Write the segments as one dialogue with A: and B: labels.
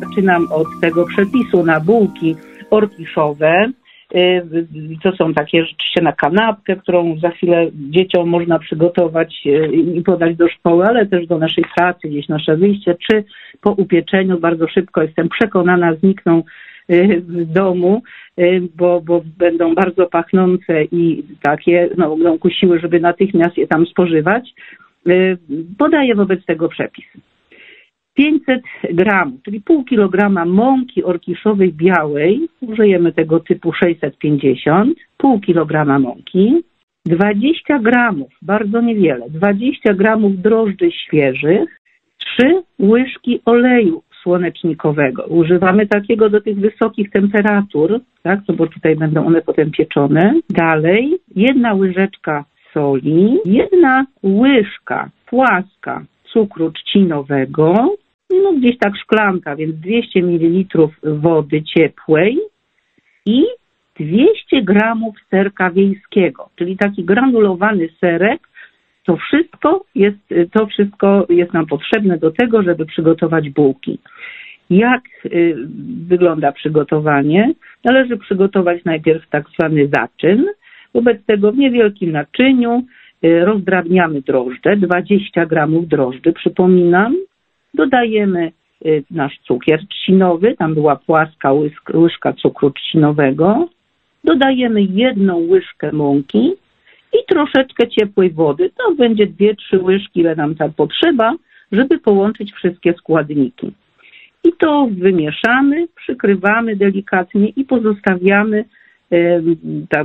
A: Zaczynam od tego przepisu na bułki orkiszowe. Y, To są takie rzeczywiście na kanapkę, którą za chwilę dzieciom można przygotować y, i podać do szkoły, ale też do naszej pracy, gdzieś nasze wyjście, czy po upieczeniu bardzo szybko jestem przekonana znikną y, w domu, bo, bo będą bardzo pachnące i takie, no, będą kusiły, żeby natychmiast je tam spożywać. Podaję wobec tego przepis. 500 gramów, czyli pół kilograma mąki orkiszowej białej, użyjemy tego typu 650, pół kilograma mąki, 20 gramów, bardzo niewiele, 20 gramów drożdży świeżych, 3 łyżki oleju słonecznikowego. Używamy takiego do tych wysokich temperatur, tak, no bo tutaj będą one potem pieczone. Dalej, jedna łyżeczka soli, jedna łyżka płaska cukru trzcinowego, no gdzieś tak szklanka, więc 200 ml wody ciepłej i 200 gramów serka wiejskiego, czyli taki granulowany serek. To wszystko jest, to wszystko jest nam potrzebne do tego, żeby przygotować bułki. Jak y, wygląda przygotowanie? Należy przygotować najpierw tak zwany zaczyn. Wobec tego w niewielkim naczyniu y, rozdrabniamy drożdże, 20 gramów drożdży, przypominam, dodajemy y, nasz cukier trzcinowy, tam była płaska łyżka cukru trzcinowego, dodajemy jedną łyżkę mąki i troszeczkę ciepłej wody. To będzie 2-3 łyżki, ile nam tam potrzeba, żeby połączyć wszystkie składniki. I to wymieszamy, przykrywamy delikatnie i pozostawiamy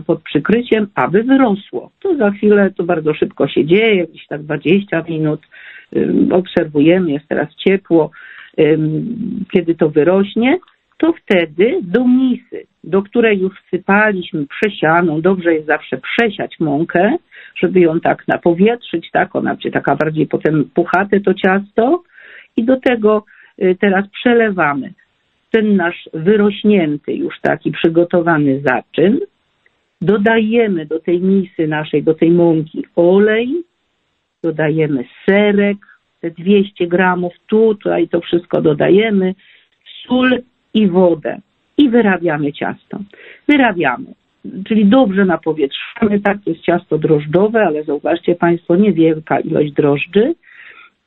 A: pod przykryciem, aby wyrosło. To za chwilę, to bardzo szybko się dzieje, jakieś tak 20 minut em, obserwujemy, jest teraz ciepło. Kiedy to wyrośnie, to wtedy do misy, do której już wsypaliśmy przesianą, dobrze jest zawsze przesiać mąkę, żeby ją tak napowietrzyć, tak, ona będzie taka bardziej potem puchate to ciasto i do tego y, teraz przelewamy ten nasz wyrośnięty, już taki przygotowany zaczyn, dodajemy do tej misy naszej, do tej mąki olej, dodajemy serek, te 200 gramów, tu, tutaj to wszystko dodajemy, sól i wodę. I wyrabiamy ciasto. Wyrabiamy, czyli dobrze napowietrzamy, tak, jest ciasto drożdżowe, ale zauważcie Państwo, niewielka ilość drożdży.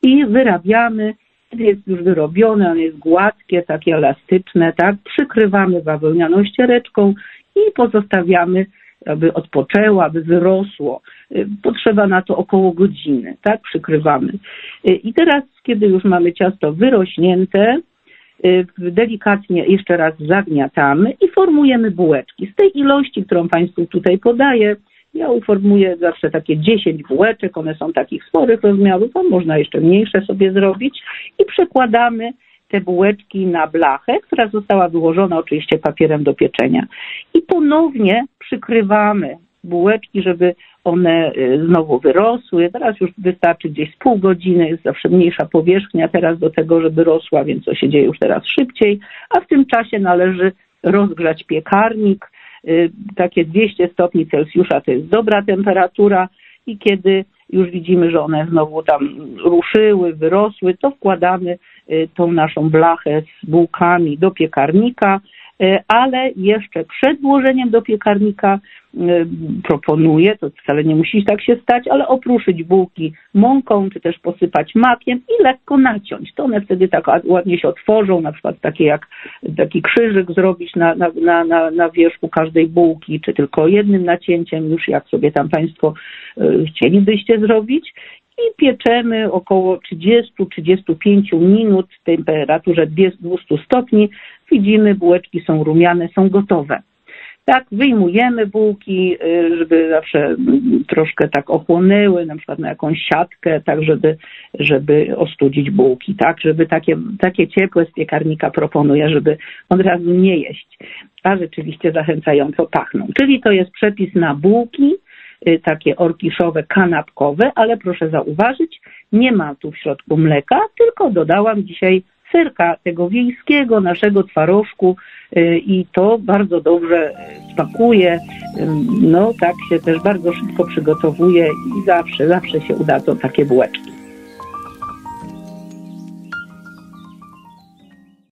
A: I wyrabiamy, jest już wyrobione, ono jest gładkie, takie elastyczne, tak, przykrywamy bawełnianą ściereczką i pozostawiamy, aby odpoczęło, aby wyrosło. Y, Potrzeba na to około godziny, tak, przykrywamy. Y, I teraz, kiedy już mamy ciasto wyrośnięte, y, delikatnie jeszcze raz zagniatamy i formujemy bułeczki. Z tej ilości, którą Państwu tutaj podaję, ja uformuję zawsze takie 10 bułeczek, one są takich sporych rozmiarów, a można jeszcze mniejsze sobie zrobić i przekładamy te bułeczki na blachę, która została wyłożona oczywiście papierem do pieczenia. I ponownie przykrywamy bułeczki, żeby one y, znowu wyrosły. Teraz już wystarczy gdzieś z pół godziny, jest zawsze mniejsza powierzchnia teraz do tego, żeby rosła, więc to się dzieje już teraz szybciej, a w tym czasie należy rozgrzać piekarnik. Y, Takie 200 stopni Celsjusza to jest dobra temperatura i kiedy już widzimy, że one znowu tam ruszyły, wyrosły, to wkładamy y, tą naszą blachę z bułkami do piekarnika, ale jeszcze przed włożeniem do piekarnika y, proponuję, to wcale nie musi tak się stać, ale opruszyć bułki mąką, czy też posypać makiem i lekko naciąć. To one wtedy tak ładnie się otworzą, na przykład takie jak taki krzyżyk zrobić na, na, na, na, na wierzchu każdej bułki, czy tylko jednym nacięciem, już jak sobie tam Państwo y, chcielibyście zrobić. I pieczemy około 30-35 minut w temperaturze 200 stopni. Widzimy, bułeczki są rumiane, są gotowe. Tak, wyjmujemy bułki, y, żeby zawsze mm, troszkę tak ochłonęły, na przykład na jakąś siatkę, tak żeby, żeby ostudzić bułki, tak, żeby takie, takie ciepłe z piekarnika proponuję, żeby od razu nie jeść, a rzeczywiście zachęcająco pachną. Czyli to jest przepis na bułki, y, takie orkiszowe, kanapkowe, ale proszę zauważyć, nie ma tu w środku mleka, tylko dodałam dzisiaj serka tego wiejskiego, naszego twarożku y, i to bardzo dobrze smakuje. Ym, No tak się też bardzo szybko przygotowuje i zawsze, zawsze się udadzą takie bułeczki.